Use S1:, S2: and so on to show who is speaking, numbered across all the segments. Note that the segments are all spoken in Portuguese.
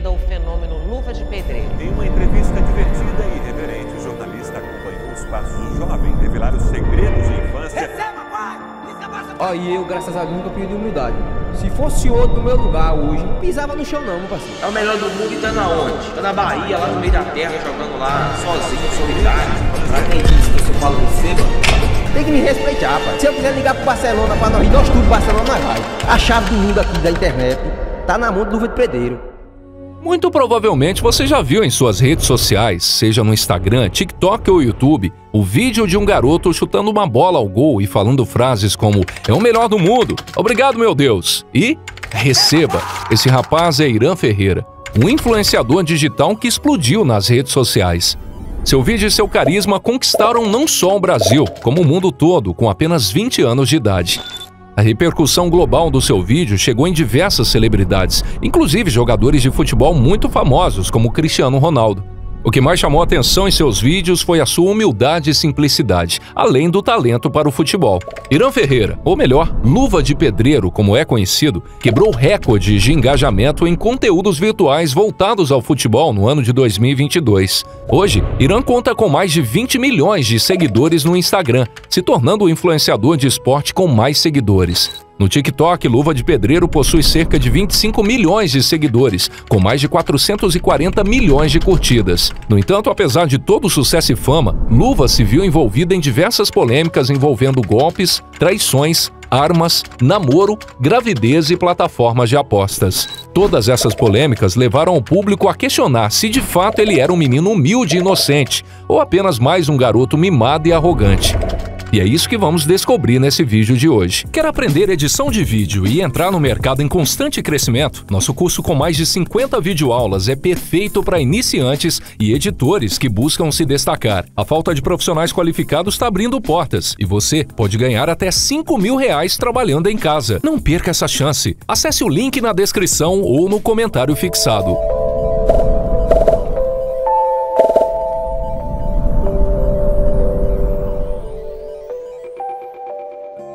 S1: entenda o fenômeno luva de pedreiro.
S2: Em uma entrevista divertida e irreverente, o jornalista acompanhou os passos do jovem, revelar os segredos de infância.
S3: Receba, pai!
S4: Ó, e eu, graças a Deus, nunca pedi humildade. Se fosse outro no meu lugar hoje, não pisava no chão não, meu parceiro.
S5: É o melhor do mundo e tá na onde? Tá na Bahia, lá no meio da terra, jogando lá, sozinho, solitário. Pra quem disse que eu só falo receba?
S4: Tem que me respeitar, pai. Se eu quiser ligar pro Barcelona pra nós ir nós tudo Barcelona, nós vai. A chave do mundo aqui da internet tá na mão do Luva de Pedreiro.
S6: Muito provavelmente você já viu em suas redes sociais, seja no Instagram, TikTok ou YouTube, o vídeo de um garoto chutando uma bola ao gol e falando frases como é o melhor do mundo, obrigado meu Deus e receba. Esse rapaz é Irã Ferreira, um influenciador digital que explodiu nas redes sociais. Seu vídeo e seu carisma conquistaram não só o Brasil, como o mundo todo, com apenas 20 anos de idade. A repercussão global do seu vídeo chegou em diversas celebridades, inclusive jogadores de futebol muito famosos, como Cristiano Ronaldo. O que mais chamou atenção em seus vídeos foi a sua humildade e simplicidade, além do talento para o futebol. Irã Ferreira, ou melhor, Luva de Pedreiro, como é conhecido, quebrou recordes de engajamento em conteúdos virtuais voltados ao futebol no ano de 2022. Hoje, Irã conta com mais de 20 milhões de seguidores no Instagram, se tornando o influenciador de esporte com mais seguidores. No TikTok, Luva de Pedreiro possui cerca de 25 milhões de seguidores, com mais de 440 milhões de curtidas. No entanto, apesar de todo o sucesso e fama, Luva se viu envolvida em diversas polêmicas envolvendo golpes, traições, armas, namoro, gravidez e plataformas de apostas. Todas essas polêmicas levaram o público a questionar se de fato ele era um menino humilde e inocente ou apenas mais um garoto mimado e arrogante. E é isso que vamos descobrir nesse vídeo de hoje. Quer aprender edição de vídeo e entrar no mercado em constante crescimento? Nosso curso com mais de 50 videoaulas é perfeito para iniciantes e editores que buscam se destacar. A falta de profissionais qualificados está abrindo portas e você pode ganhar até 5 mil reais trabalhando em casa. Não perca essa chance. Acesse o link na descrição ou no comentário fixado.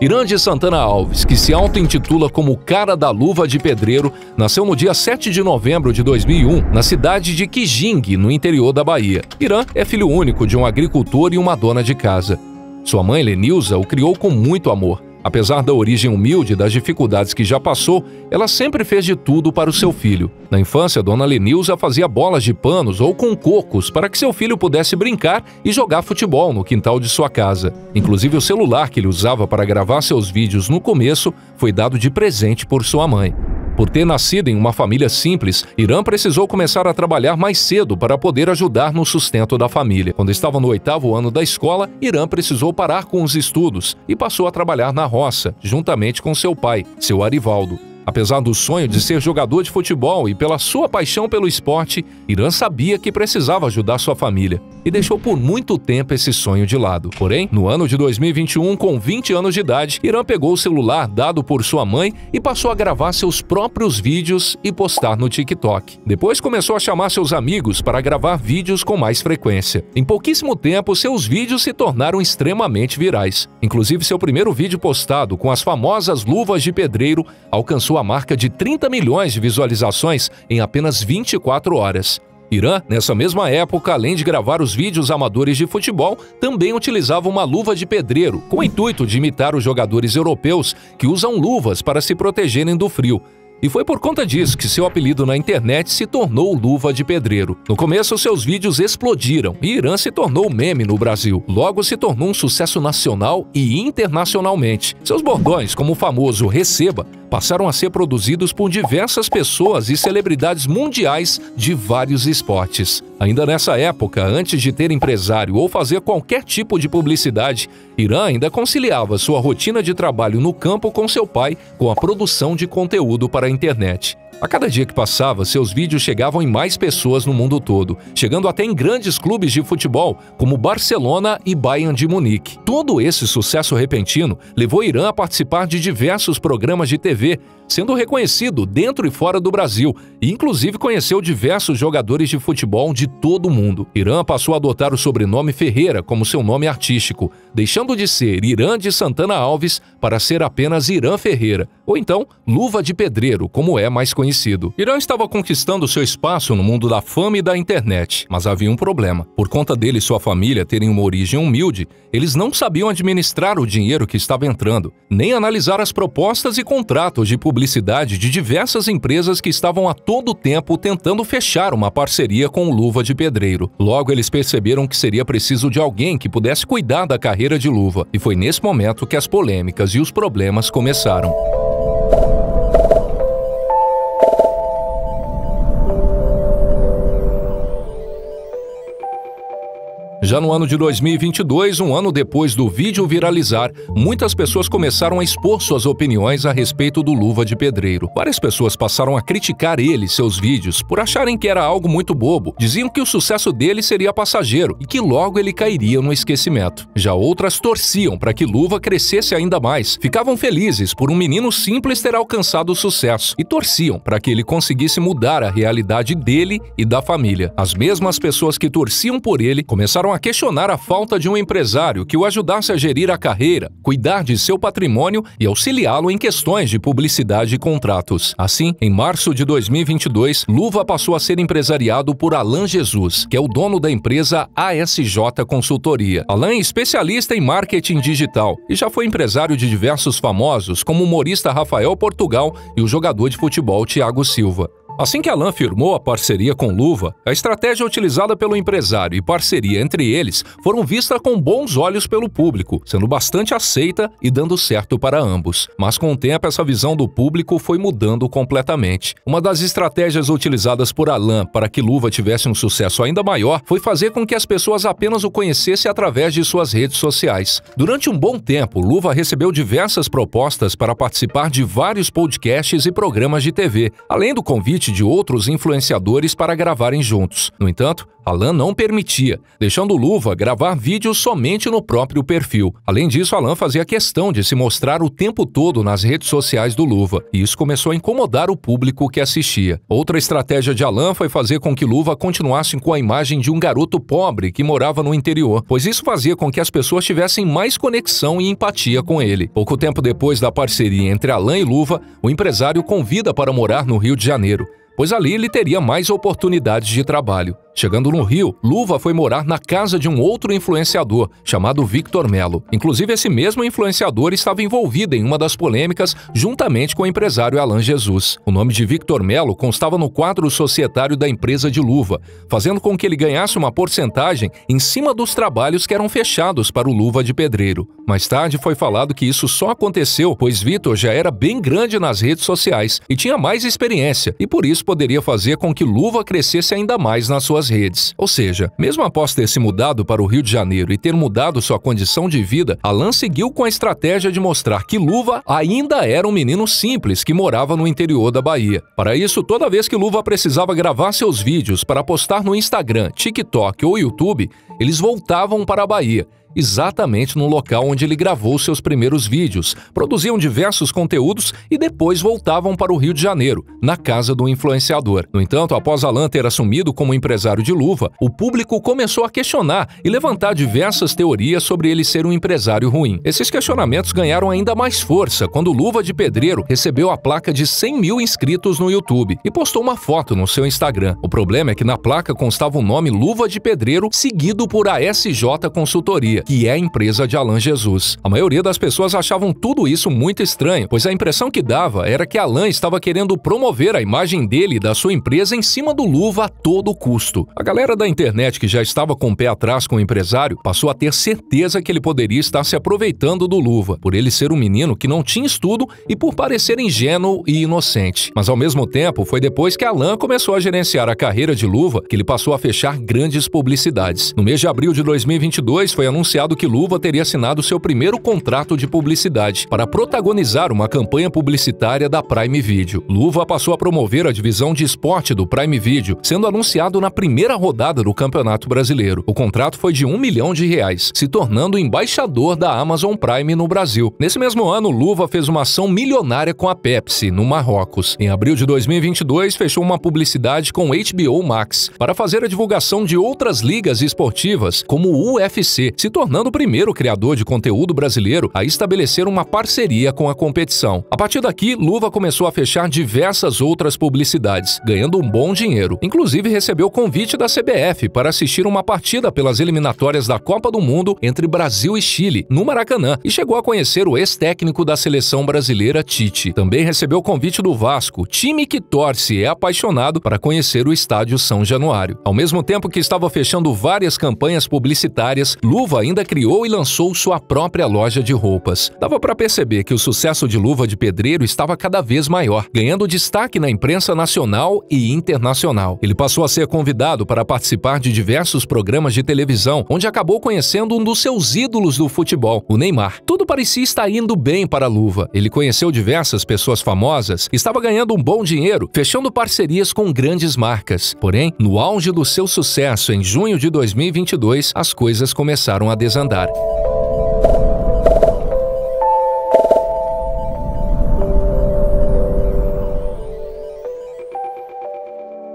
S6: Irã de Santana Alves, que se auto-intitula como o cara da luva de pedreiro, nasceu no dia 7 de novembro de 2001, na cidade de Kijing, no interior da Bahia. Irã é filho único de um agricultor e uma dona de casa. Sua mãe, Lenilza, o criou com muito amor. Apesar da origem humilde e das dificuldades que já passou, ela sempre fez de tudo para o seu filho. Na infância, Dona Lenilza fazia bolas de panos ou com cocos para que seu filho pudesse brincar e jogar futebol no quintal de sua casa. Inclusive, o celular que ele usava para gravar seus vídeos no começo foi dado de presente por sua mãe. Por ter nascido em uma família simples, Irã precisou começar a trabalhar mais cedo para poder ajudar no sustento da família. Quando estava no oitavo ano da escola, Irã precisou parar com os estudos e passou a trabalhar na roça, juntamente com seu pai, seu Arivaldo. Apesar do sonho de ser jogador de futebol e pela sua paixão pelo esporte, Irã sabia que precisava ajudar sua família e deixou por muito tempo esse sonho de lado. Porém, no ano de 2021, com 20 anos de idade, Irã pegou o celular dado por sua mãe e passou a gravar seus próprios vídeos e postar no TikTok. Depois começou a chamar seus amigos para gravar vídeos com mais frequência. Em pouquíssimo tempo, seus vídeos se tornaram extremamente virais. Inclusive, seu primeiro vídeo postado com as famosas luvas de pedreiro alcançou a marca de 30 milhões de visualizações em apenas 24 horas. Irã, nessa mesma época, além de gravar os vídeos amadores de futebol, também utilizava uma luva de pedreiro, com o intuito de imitar os jogadores europeus que usam luvas para se protegerem do frio. E foi por conta disso que seu apelido na internet se tornou Luva de Pedreiro. No começo, seus vídeos explodiram e Irã se tornou meme no Brasil. Logo, se tornou um sucesso nacional e internacionalmente. Seus bordões, como o famoso Receba, passaram a ser produzidos por diversas pessoas e celebridades mundiais de vários esportes. Ainda nessa época, antes de ter empresário ou fazer qualquer tipo de publicidade, Irã ainda conciliava sua rotina de trabalho no campo com seu pai com a produção de conteúdo para a internet. A cada dia que passava, seus vídeos chegavam em mais pessoas no mundo todo, chegando até em grandes clubes de futebol como Barcelona e Bayern de Munique. Todo esse sucesso repentino levou Irã a participar de diversos programas de TV, sendo reconhecido dentro e fora do Brasil, e inclusive conheceu diversos jogadores de futebol de todo o mundo. Irã passou a adotar o sobrenome Ferreira como seu nome artístico, deixando de ser Irã de Santana Alves para ser apenas Irã Ferreira, ou então Luva de Pedreiro, como é mais conhecido conhecido. Irã estava conquistando seu espaço no mundo da fama e da internet, mas havia um problema. Por conta dele e sua família terem uma origem humilde, eles não sabiam administrar o dinheiro que estava entrando, nem analisar as propostas e contratos de publicidade de diversas empresas que estavam a todo tempo tentando fechar uma parceria com Luva de Pedreiro. Logo, eles perceberam que seria preciso de alguém que pudesse cuidar da carreira de Luva, e foi nesse momento que as polêmicas e os problemas começaram. Já no ano de 2022, um ano depois do vídeo viralizar, muitas pessoas começaram a expor suas opiniões a respeito do Luva de Pedreiro. Várias pessoas passaram a criticar ele e seus vídeos por acharem que era algo muito bobo. Diziam que o sucesso dele seria passageiro e que logo ele cairia no esquecimento. Já outras torciam para que Luva crescesse ainda mais. Ficavam felizes por um menino simples ter alcançado o sucesso e torciam para que ele conseguisse mudar a realidade dele e da família. As mesmas pessoas que torciam por ele começaram a questionar a falta de um empresário que o ajudasse a gerir a carreira, cuidar de seu patrimônio e auxiliá-lo em questões de publicidade e contratos. Assim, em março de 2022, Luva passou a ser empresariado por Alan Jesus, que é o dono da empresa ASJ Consultoria. Alan é especialista em marketing digital e já foi empresário de diversos famosos, como o humorista Rafael Portugal e o jogador de futebol Thiago Silva. Assim que Alan firmou a parceria com Luva, a estratégia utilizada pelo empresário e parceria entre eles foram vistas com bons olhos pelo público, sendo bastante aceita e dando certo para ambos. Mas com o tempo, essa visão do público foi mudando completamente. Uma das estratégias utilizadas por Alan para que Luva tivesse um sucesso ainda maior foi fazer com que as pessoas apenas o conhecessem através de suas redes sociais. Durante um bom tempo, Luva recebeu diversas propostas para participar de vários podcasts e programas de TV, além do convite convite de outros influenciadores para gravarem juntos. No entanto, Alan não permitia, deixando Luva gravar vídeos somente no próprio perfil. Além disso, Alan fazia questão de se mostrar o tempo todo nas redes sociais do Luva, e isso começou a incomodar o público que assistia. Outra estratégia de Alan foi fazer com que Luva continuasse com a imagem de um garoto pobre que morava no interior, pois isso fazia com que as pessoas tivessem mais conexão e empatia com ele. Pouco tempo depois da parceria entre Alan e Luva, o empresário convida para morar no Rio de Janeiro pois ali ele teria mais oportunidades de trabalho. Chegando no Rio, Luva foi morar na casa de um outro influenciador, chamado Victor Melo. Inclusive, esse mesmo influenciador estava envolvido em uma das polêmicas juntamente com o empresário Alan Jesus. O nome de Victor Melo constava no quadro societário da empresa de Luva, fazendo com que ele ganhasse uma porcentagem em cima dos trabalhos que eram fechados para o Luva de Pedreiro. Mais tarde foi falado que isso só aconteceu pois Victor já era bem grande nas redes sociais e tinha mais experiência, e por isso poderia fazer com que Luva crescesse ainda mais nas suas redes. Ou seja, mesmo após ter se mudado para o Rio de Janeiro e ter mudado sua condição de vida, Alan seguiu com a estratégia de mostrar que Luva ainda era um menino simples que morava no interior da Bahia. Para isso, toda vez que Luva precisava gravar seus vídeos para postar no Instagram, TikTok ou YouTube, eles voltavam para a Bahia exatamente no local onde ele gravou seus primeiros vídeos, produziam diversos conteúdos e depois voltavam para o Rio de Janeiro, na casa do influenciador. No entanto, após Alan ter assumido como empresário de luva, o público começou a questionar e levantar diversas teorias sobre ele ser um empresário ruim. Esses questionamentos ganharam ainda mais força quando Luva de Pedreiro recebeu a placa de 100 mil inscritos no YouTube e postou uma foto no seu Instagram. O problema é que na placa constava o nome Luva de Pedreiro seguido por ASJ Consultoria que é a empresa de Alan Jesus. A maioria das pessoas achavam tudo isso muito estranho, pois a impressão que dava era que Alan estava querendo promover a imagem dele e da sua empresa em cima do Luva a todo custo. A galera da internet que já estava com o pé atrás com o empresário passou a ter certeza que ele poderia estar se aproveitando do Luva, por ele ser um menino que não tinha estudo e por parecer ingênuo e inocente. Mas ao mesmo tempo, foi depois que Alan começou a gerenciar a carreira de Luva que ele passou a fechar grandes publicidades. No mês de abril de 2022 foi anunciado anunciado que Luva teria assinado seu primeiro contrato de publicidade para protagonizar uma campanha publicitária da Prime Video. Luva passou a promover a divisão de esporte do Prime Video, sendo anunciado na primeira rodada do Campeonato Brasileiro. O contrato foi de um milhão de reais, se tornando embaixador da Amazon Prime no Brasil. Nesse mesmo ano, Luva fez uma ação milionária com a Pepsi, no Marrocos. Em abril de 2022, fechou uma publicidade com HBO Max para fazer a divulgação de outras ligas esportivas, como o UFC, se tornando tornando o primeiro criador de conteúdo brasileiro a estabelecer uma parceria com a competição. A partir daqui, Luva começou a fechar diversas outras publicidades, ganhando um bom dinheiro. Inclusive, recebeu convite da CBF para assistir uma partida pelas eliminatórias da Copa do Mundo entre Brasil e Chile, no Maracanã, e chegou a conhecer o ex-técnico da seleção brasileira, Tite. Também recebeu convite do Vasco, time que torce e é apaixonado para conhecer o estádio São Januário. Ao mesmo tempo que estava fechando várias campanhas publicitárias, Luva ainda criou e lançou sua própria loja de roupas. Dava para perceber que o sucesso de Luva de Pedreiro estava cada vez maior, ganhando destaque na imprensa nacional e internacional. Ele passou a ser convidado para participar de diversos programas de televisão, onde acabou conhecendo um dos seus ídolos do futebol, o Neymar. Tudo parecia estar indo bem para Luva. Ele conheceu diversas pessoas famosas, estava ganhando um bom dinheiro, fechando parcerias com grandes marcas. Porém, no auge do seu sucesso em junho de 2022, as coisas começaram a desandar.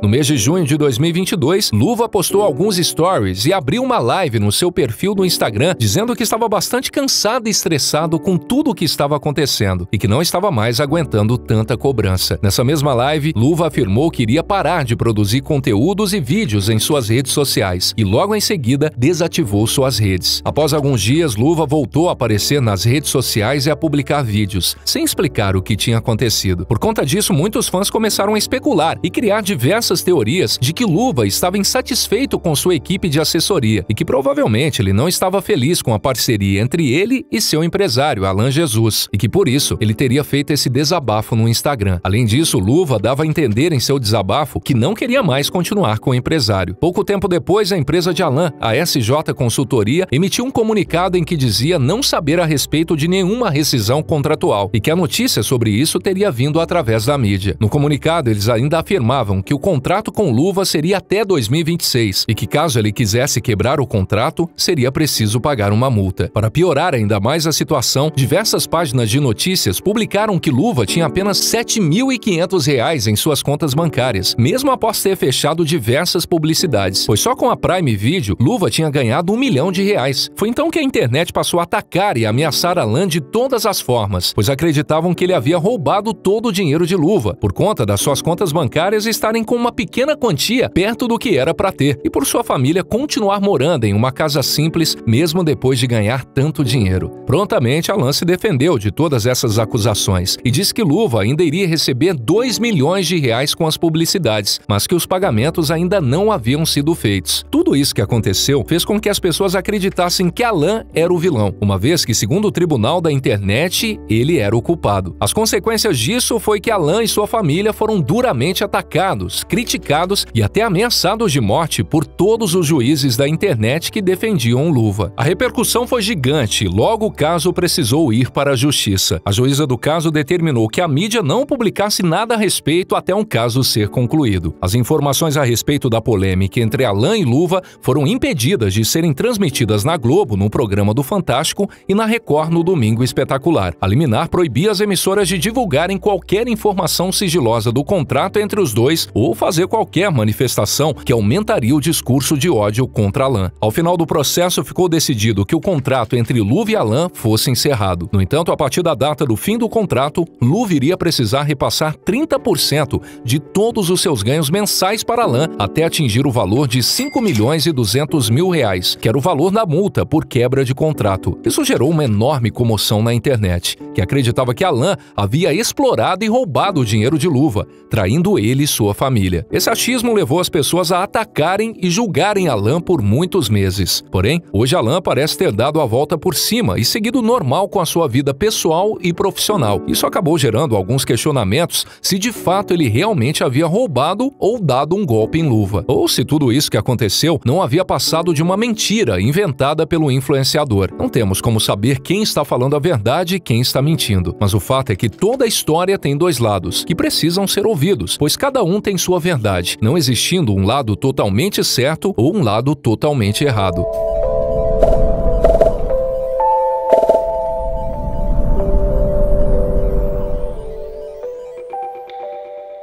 S6: No mês de junho de 2022, Luva postou alguns stories e abriu uma live no seu perfil do Instagram dizendo que estava bastante cansado e estressado com tudo o que estava acontecendo e que não estava mais aguentando tanta cobrança. Nessa mesma live, Luva afirmou que iria parar de produzir conteúdos e vídeos em suas redes sociais e logo em seguida desativou suas redes. Após alguns dias, Luva voltou a aparecer nas redes sociais e a publicar vídeos, sem explicar o que tinha acontecido. Por conta disso, muitos fãs começaram a especular e criar diversas diversas teorias de que Luva estava insatisfeito com sua equipe de assessoria e que provavelmente ele não estava feliz com a parceria entre ele e seu empresário, Alan Jesus, e que por isso ele teria feito esse desabafo no Instagram. Além disso, Luva dava a entender em seu desabafo que não queria mais continuar com o empresário. Pouco tempo depois, a empresa de Alan, a SJ Consultoria, emitiu um comunicado em que dizia não saber a respeito de nenhuma rescisão contratual e que a notícia sobre isso teria vindo através da mídia. No comunicado, eles ainda afirmavam que o contrato com Luva seria até 2026 e que, caso ele quisesse quebrar o contrato, seria preciso pagar uma multa. Para piorar ainda mais a situação, diversas páginas de notícias publicaram que Luva tinha apenas R$ 7.500 em suas contas bancárias, mesmo após ter fechado diversas publicidades, pois só com a Prime Video, Luva tinha ganhado um milhão de reais. Foi então que a internet passou a atacar e ameaçar Alan de todas as formas, pois acreditavam que ele havia roubado todo o dinheiro de Luva, por conta das suas contas bancárias estarem com uma uma pequena quantia perto do que era para ter e por sua família continuar morando em uma casa simples mesmo depois de ganhar tanto dinheiro. Prontamente, Alan se defendeu de todas essas acusações e disse que Luva ainda iria receber 2 milhões de reais com as publicidades, mas que os pagamentos ainda não haviam sido feitos. Tudo isso que aconteceu fez com que as pessoas acreditassem que Alan era o vilão, uma vez que, segundo o tribunal da internet, ele era o culpado. As consequências disso foi que Alan e sua família foram duramente atacados, criticados e até ameaçados de morte por todos os juízes da internet que defendiam Luva. A repercussão foi gigante e logo o caso precisou ir para a justiça. A juíza do caso determinou que a mídia não publicasse nada a respeito até um caso ser concluído. As informações a respeito da polêmica entre Alain e Luva foram impedidas de serem transmitidas na Globo, no programa do Fantástico, e na Record no Domingo Espetacular. A liminar proibia as emissoras de divulgarem qualquer informação sigilosa do contrato entre os dois ou fazer qualquer manifestação que aumentaria o discurso de ódio contra Alain. Ao final do processo, ficou decidido que o contrato entre Luve e Alain fosse encerrado. No entanto, a partir da data do fim do contrato, Luve iria precisar repassar 30% de todos os seus ganhos mensais para Alain até atingir o valor de 5 milhões e 200 mil reais, que era o valor da multa por quebra de contrato. Isso gerou uma enorme comoção na internet, que acreditava que Alain havia explorado e roubado o dinheiro de Luva, traindo ele e sua família. Esse achismo levou as pessoas a atacarem e julgarem Alan por muitos meses. Porém, hoje Alan parece ter dado a volta por cima e seguido normal com a sua vida pessoal e profissional. Isso acabou gerando alguns questionamentos se de fato ele realmente havia roubado ou dado um golpe em luva, ou se tudo isso que aconteceu não havia passado de uma mentira inventada pelo influenciador. Não temos como saber quem está falando a verdade e quem está mentindo, mas o fato é que toda a história tem dois lados que precisam ser ouvidos, pois cada um tem sua verdade, não existindo um lado totalmente certo ou um lado totalmente errado.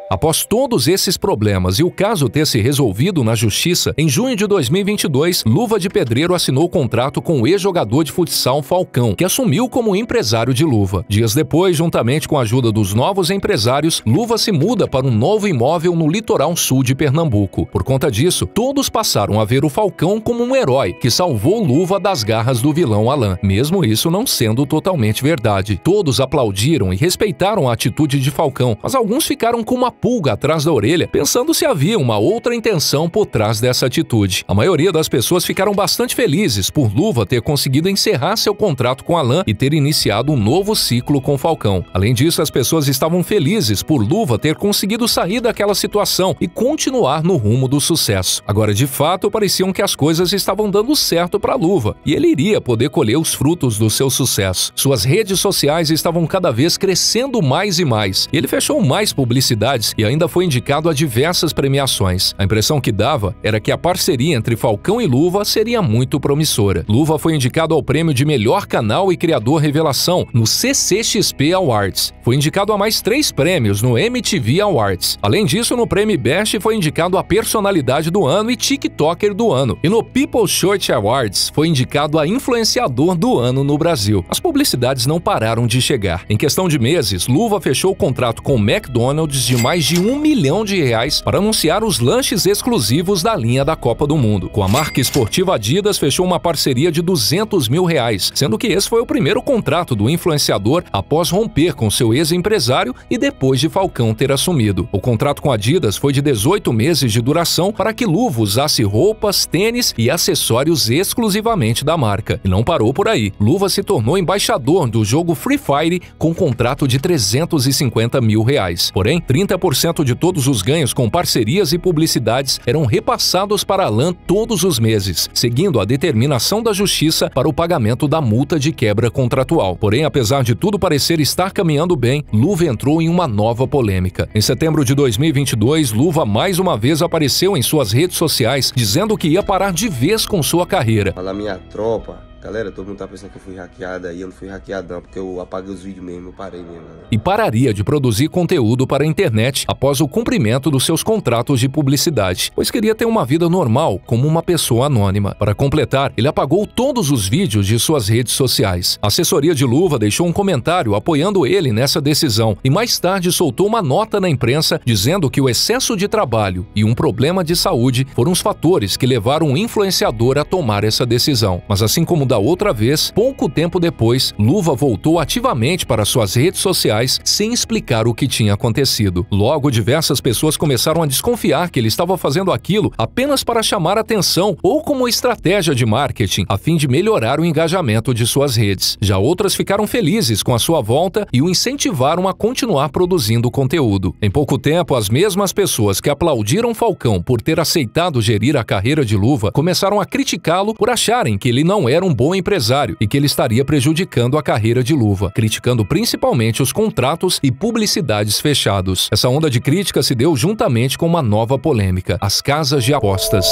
S6: Após todos esses problemas e o caso ter se resolvido na justiça, em junho de 2022, Luva de Pedreiro assinou contrato com o ex-jogador de futsal Falcão, que assumiu como empresário de Luva. Dias depois, juntamente com a ajuda dos novos empresários, Luva se muda para um novo imóvel no litoral sul de Pernambuco. Por conta disso, todos passaram a ver o Falcão como um herói que salvou Luva das garras do vilão Alan, mesmo isso não sendo totalmente verdade. Todos aplaudiram e respeitaram a atitude de Falcão, mas alguns ficaram com uma pulga atrás da orelha, pensando se havia uma outra intenção por trás dessa atitude. A maioria das pessoas ficaram bastante felizes por Luva ter conseguido encerrar seu contrato com Alan e ter iniciado um novo ciclo com Falcão. Além disso, as pessoas estavam felizes por Luva ter conseguido sair daquela situação e continuar no rumo do sucesso. Agora, de fato, pareciam que as coisas estavam dando certo para Luva e ele iria poder colher os frutos do seu sucesso. Suas redes sociais estavam cada vez crescendo mais e mais. Ele fechou mais publicidades e ainda foi indicado a diversas premiações. A impressão que dava era que a parceria entre Falcão e Luva seria muito promissora. Luva foi indicado ao prêmio de melhor canal e criador revelação no CCXP Awards. Foi indicado a mais três prêmios no MTV Awards. Além disso, no prêmio Best foi indicado a personalidade do ano e TikToker do ano. E no People's Choice Awards foi indicado a influenciador do ano no Brasil. As publicidades não pararam de chegar. Em questão de meses, Luva fechou o contrato com o McDonald's de mais de um milhão de reais para anunciar os lanches exclusivos da linha da Copa do Mundo. Com a marca esportiva Adidas, fechou uma parceria de 200 mil reais, sendo que esse foi o primeiro contrato do influenciador após romper com seu ex-empresário e depois de Falcão ter assumido. O contrato com Adidas foi de 18 meses de duração para que Luva usasse roupas, tênis e acessórios exclusivamente da marca. E não parou por aí. Luva se tornou embaixador do jogo Free Fire com contrato de 350 mil reais. Porém, 30% de todos os ganhos com parcerias e publicidades eram repassados para Alan todos os meses, seguindo a determinação da justiça para o pagamento da multa de quebra contratual. Porém, apesar de tudo parecer estar caminhando bem, Luva entrou em uma nova polêmica. Em setembro de 2022, Luva mais uma vez apareceu em suas redes sociais dizendo que ia parar de vez com sua carreira.
S3: Fala minha tropa, Galera, todo mundo tá pensando que eu fui hackeado aí, eu não fui hackeado não, porque eu apaguei os vídeos mesmo, eu parei mesmo. Galera.
S6: E pararia de produzir conteúdo para a internet após o cumprimento dos seus contratos de publicidade, pois queria ter uma vida normal, como uma pessoa anônima. Para completar, ele apagou todos os vídeos de suas redes sociais. A assessoria de Luva deixou um comentário apoiando ele nessa decisão e mais tarde soltou uma nota na imprensa dizendo que o excesso de trabalho e um problema de saúde foram os fatores que levaram o influenciador a tomar essa decisão. Mas assim como da outra vez, pouco tempo depois, Luva voltou ativamente para suas redes sociais sem explicar o que tinha acontecido. Logo, diversas pessoas começaram a desconfiar que ele estava fazendo aquilo apenas para chamar atenção ou como estratégia de marketing, a fim de melhorar o engajamento de suas redes. Já outras ficaram felizes com a sua volta e o incentivaram a continuar produzindo conteúdo. Em pouco tempo, as mesmas pessoas que aplaudiram Falcão por ter aceitado gerir a carreira de Luva começaram a criticá-lo por acharem que ele não era um bom empresário e que ele estaria prejudicando a carreira de Luva, criticando principalmente os contratos e publicidades fechados. Essa onda de crítica se deu juntamente com uma nova polêmica: as casas de apostas.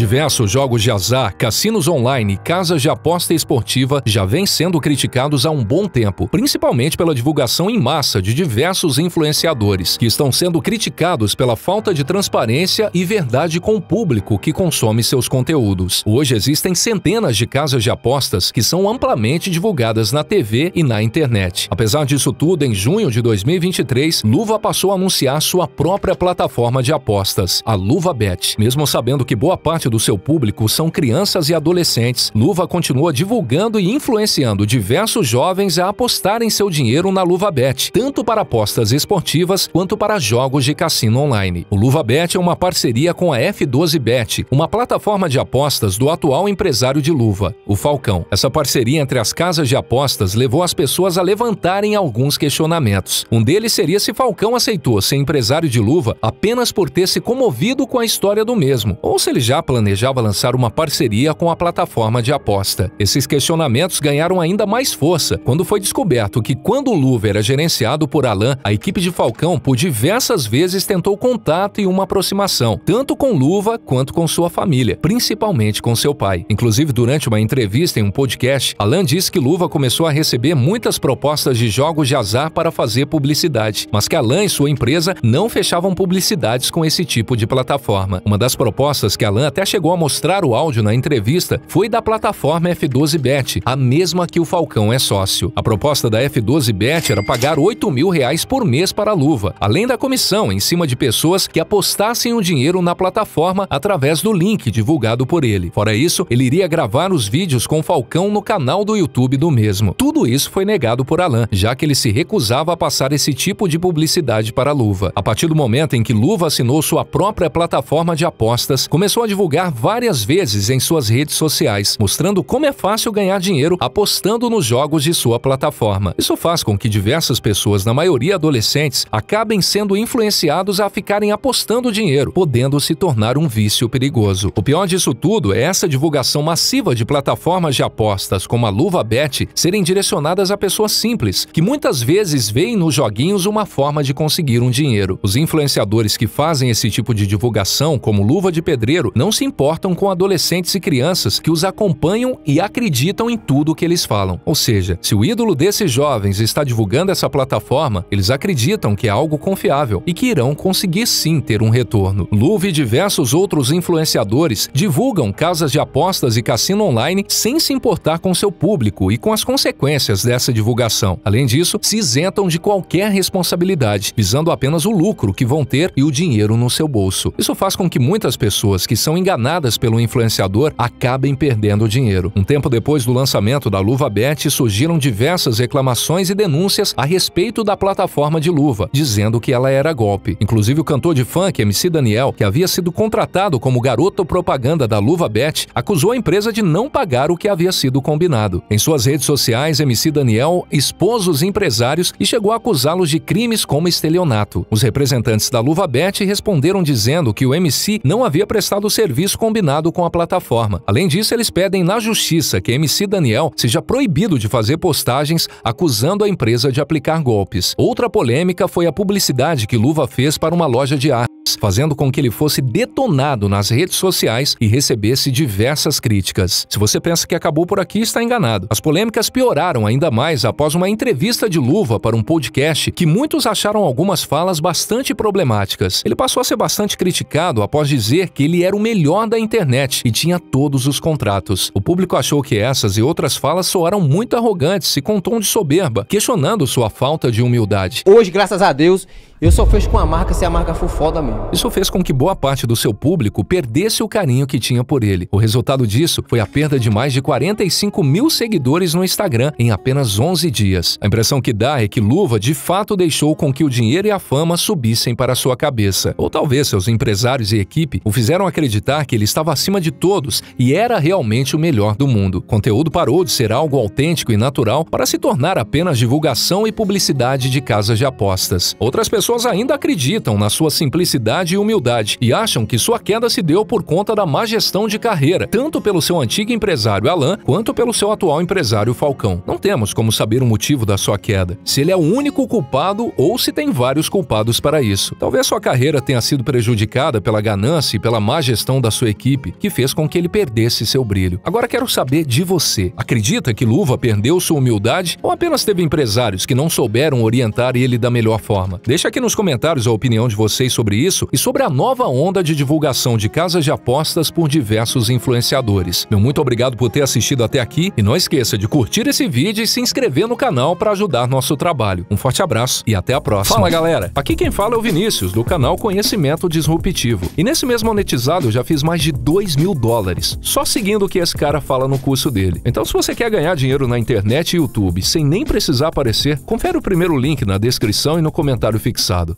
S6: Diversos jogos de azar, cassinos online casas de aposta esportiva já vêm sendo criticados há um bom tempo, principalmente pela divulgação em massa de diversos influenciadores, que estão sendo criticados pela falta de transparência e verdade com o público que consome seus conteúdos. Hoje existem centenas de casas de apostas que são amplamente divulgadas na TV e na internet. Apesar disso tudo, em junho de 2023, Luva passou a anunciar sua própria plataforma de apostas, a Luva Bet. Mesmo sabendo que boa parte do seu público são crianças e adolescentes, Luva continua divulgando e influenciando diversos jovens a apostarem seu dinheiro na Luva Bet, tanto para apostas esportivas quanto para jogos de cassino online. O Luva Bet é uma parceria com a F12Bet, uma plataforma de apostas do atual empresário de Luva, o Falcão. Essa parceria entre as casas de apostas levou as pessoas a levantarem alguns questionamentos. Um deles seria se Falcão aceitou ser empresário de Luva apenas por ter se comovido com a história do mesmo, ou se ele já planejava planejava lançar uma parceria com a plataforma de aposta. Esses questionamentos ganharam ainda mais força quando foi descoberto que, quando o Luva era gerenciado por Alan, a equipe de Falcão por diversas vezes tentou contato e uma aproximação, tanto com Luva quanto com sua família, principalmente com seu pai. Inclusive, durante uma entrevista em um podcast, Alan disse que Luva começou a receber muitas propostas de jogos de azar para fazer publicidade, mas que Alan e sua empresa não fechavam publicidades com esse tipo de plataforma. Uma das propostas que Alan até chegou a mostrar o áudio na entrevista foi da plataforma F12Bet, a mesma que o Falcão é sócio. A proposta da F12Bet era pagar 8 mil reais por mês para a luva, além da comissão em cima de pessoas que apostassem o dinheiro na plataforma através do link divulgado por ele. Fora isso, ele iria gravar os vídeos com o Falcão no canal do YouTube do mesmo. Tudo isso foi negado por Alan, já que ele se recusava a passar esse tipo de publicidade para a luva. A partir do momento em que Luva assinou sua própria plataforma de apostas, começou a divulgar várias vezes em suas redes sociais, mostrando como é fácil ganhar dinheiro apostando nos jogos de sua plataforma. Isso faz com que diversas pessoas, na maioria adolescentes, acabem sendo influenciados a ficarem apostando dinheiro, podendo se tornar um vício perigoso. O pior disso tudo é essa divulgação massiva de plataformas de apostas como a Luva Bet serem direcionadas a pessoas simples, que muitas vezes veem nos joguinhos uma forma de conseguir um dinheiro. Os influenciadores que fazem esse tipo de divulgação, como Luva de Pedreiro, não se importam com adolescentes e crianças que os acompanham e acreditam em tudo que eles falam. Ou seja, se o ídolo desses jovens está divulgando essa plataforma, eles acreditam que é algo confiável e que irão conseguir sim ter um retorno. Luva e diversos outros influenciadores divulgam casas de apostas e cassino online sem se importar com seu público e com as consequências dessa divulgação. Além disso, se isentam de qualquer responsabilidade, visando apenas o lucro que vão ter e o dinheiro no seu bolso. Isso faz com que muitas pessoas que são pelo influenciador acabem perdendo dinheiro. Um tempo depois do lançamento da Luva Bet, surgiram diversas reclamações e denúncias a respeito da plataforma de Luva, dizendo que ela era golpe. Inclusive o cantor de funk MC Daniel, que havia sido contratado como garoto propaganda da Luva Bet, acusou a empresa de não pagar o que havia sido combinado. Em suas redes sociais, MC Daniel expôs os empresários e chegou a acusá-los de crimes como estelionato. Os representantes da Luva Bet responderam dizendo que o MC não havia prestado o serviço combinado com a plataforma. Além disso, eles pedem na justiça que MC Daniel seja proibido de fazer postagens acusando a empresa de aplicar golpes. Outra polêmica foi a publicidade que Luva fez para uma loja de armas, fazendo com que ele fosse detonado nas redes sociais e recebesse diversas críticas. Se você pensa que acabou por aqui, está enganado. As polêmicas pioraram ainda mais após uma entrevista de Luva para um podcast que muitos acharam algumas falas bastante problemáticas. Ele passou a ser bastante criticado após dizer que ele era o melhor da internet e tinha todos os contratos. O público achou que essas e outras falas soaram muito arrogantes e com tom de soberba, questionando sua falta de humildade.
S4: Hoje, graças a Deus, eu só fecho com a marca se a marca for foda mesmo.
S6: Isso fez com que boa parte do seu público perdesse o carinho que tinha por ele. O resultado disso foi a perda de mais de 45 mil seguidores no Instagram em apenas 11 dias. A impressão que dá é que Luva de fato deixou com que o dinheiro e a fama subissem para sua cabeça. Ou talvez seus empresários e equipe o fizeram acreditar que ele estava acima de todos e era realmente o melhor do mundo. O conteúdo parou de ser algo autêntico e natural para se tornar apenas divulgação e publicidade de casas de apostas. Outras pessoas ainda acreditam na sua simplicidade e humildade e acham que sua queda se deu por conta da má gestão de carreira, tanto pelo seu antigo empresário Alan quanto pelo seu atual empresário Falcão. Não temos como saber o motivo da sua queda, se ele é o único culpado ou se tem vários culpados para isso. Talvez sua carreira tenha sido prejudicada pela ganância e pela má gestão da sua equipe, que fez com que ele perdesse seu brilho. Agora quero saber de você. Acredita que Luva perdeu sua humildade ou apenas teve empresários que não souberam orientar ele da melhor forma? Deixa aqui nos comentários a opinião de vocês sobre isso e sobre a nova onda de divulgação de casas de apostas por diversos influenciadores. Meu muito obrigado por ter assistido até aqui e não esqueça de curtir esse vídeo e se inscrever no canal para ajudar nosso trabalho. Um forte abraço e até a próxima. Fala galera, aqui quem fala é o Vinícius do canal Conhecimento Disruptivo. E nesse mês monetizado eu já fiz mais de 2 mil dólares, só seguindo o que esse cara fala no curso dele. Então se você quer ganhar dinheiro na internet e YouTube sem nem precisar aparecer, confere o primeiro link na descrição e no comentário fixado passado